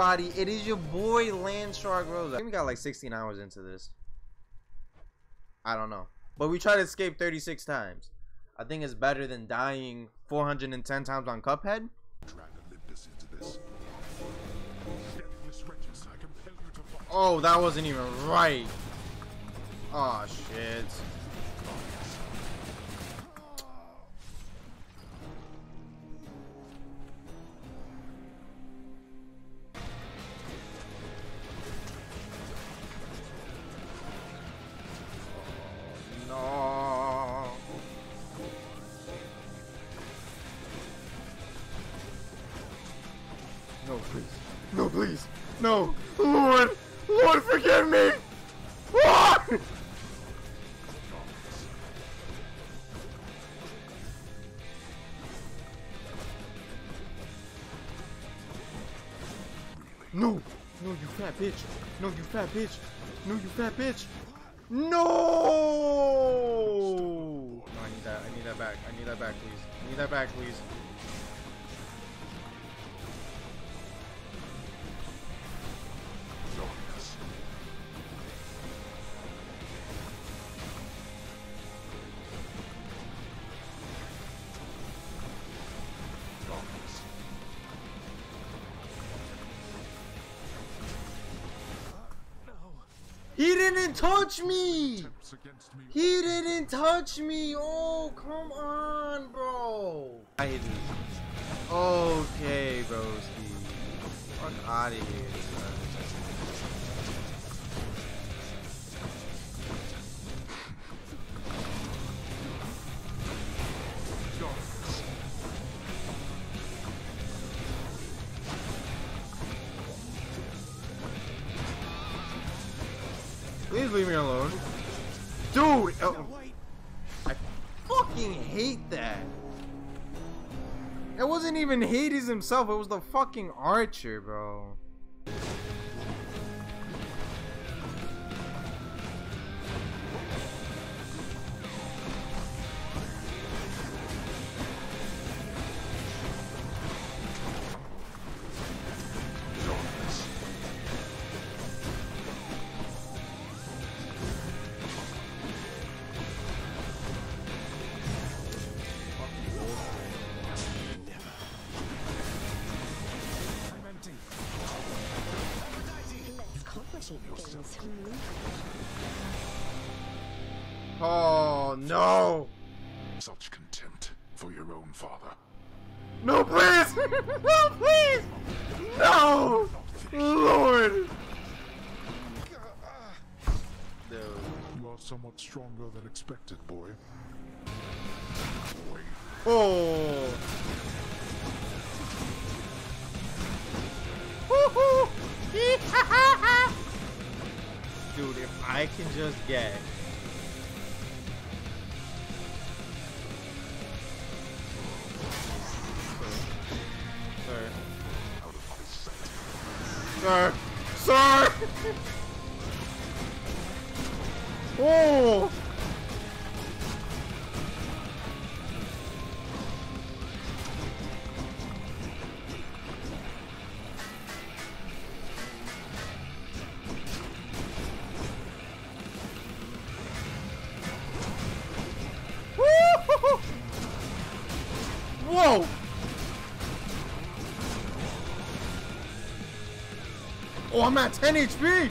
everybody. It is your boy Landshark think we got like 16 hours into this. I don't know. But we tried to escape 36 times. I think it's better than dying 410 times on Cuphead. Oh, that wasn't even right. Oh, shit. No, please. No, please. No. Lord. Lord, forgive me. Lord. No. No, you fat bitch. No, you fat bitch. No, you fat bitch. No! no! I need that. I need that back. I need that back, please. I need that back, please. He didn't touch me! He didn't touch me! Oh, come on, bro! I hate this. Okay, broski. Fuck out of here, Please Dude! Oh, I fucking hate that. It wasn't even Hades himself, it was the fucking archer, bro. Oh no! Such contempt for your own father. No, please! no, please! No! Lord! You are somewhat stronger than expected, boy. Wait. Oh! Woohoo! I can just get Sir! Sir! oh! Oh, I'm at 10 HP!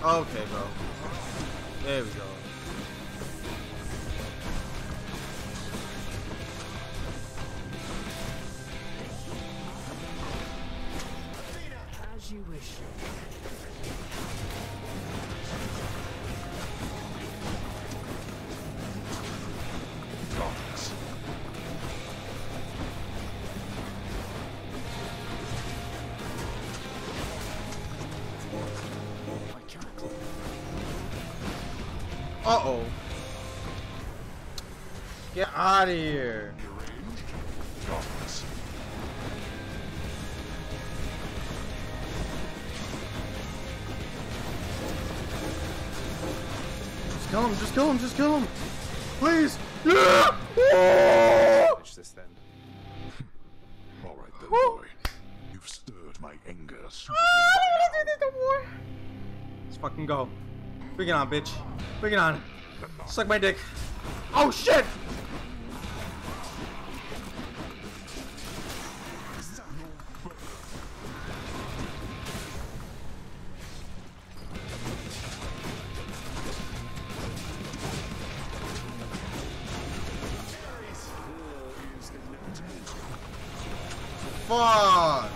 Oh, okay, bro. There we go. Uh oh. Get out of here. Just kill him. Just kill him. Just kill him. Please. Yeah. Oh! Finish this then. All right then, boy. You've stirred my anger Ah. I don't wanna do this no more. Let's fucking go. Bring it on, bitch. Bring it on. Suck my dick. Oh shit! Fuck!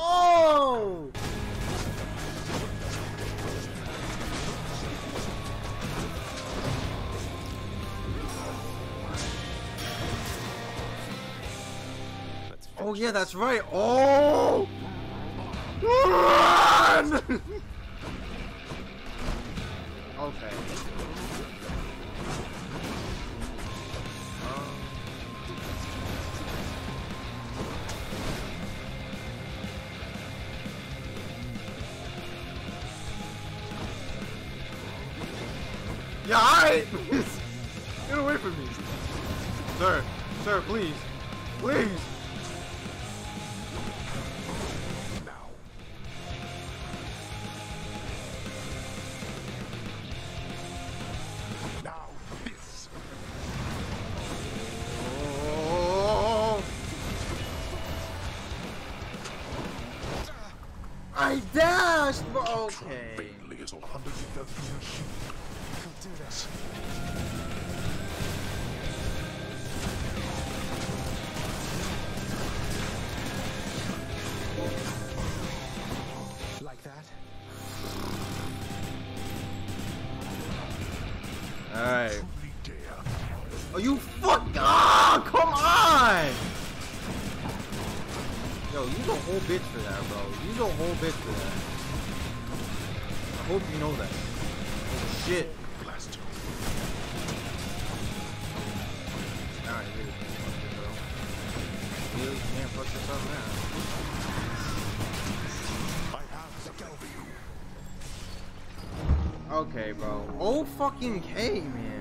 Oh! Oh yeah, that's right. Oh! Run! okay. Sir, sir, please. Please! Now. Now this. Oh. I dashed, but okay. Vainly is all underneath the thinner sheet. We'll do this. Oh, you fuck! Ah, come on! Yo, you a whole bitch for that, bro. You a whole bitch for that. I hope you know that. Oh, shit. Blast. Alright, really can't fuck this up. Really can't fuck this up now. I have the you. Okay, bro. Oh fucking K, man.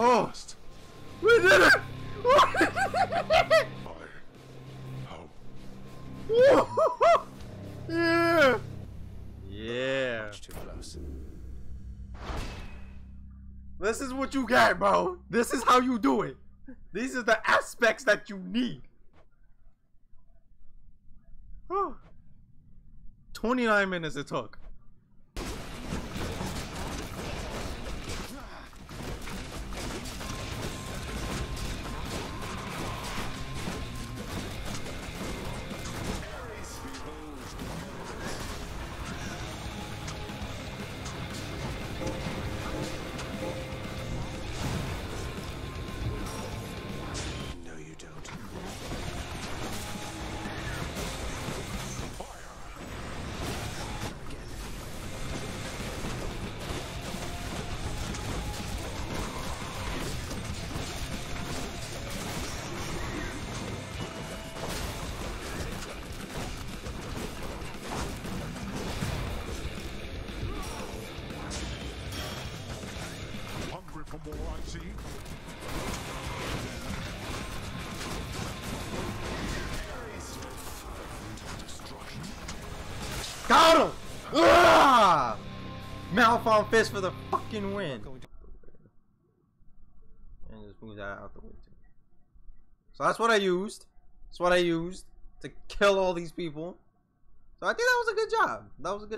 Oh, Blast. we did it! Yeah. Yeah. Much too close. This is what you got, bro. This is how you do it. These are the aspects that you need. 29 minutes it took. Got him! Ah! Malphon fist for the fucking win. And just move that out the way too. So that's what I used. That's what I used to kill all these people. So I think that was a good job. That was a good.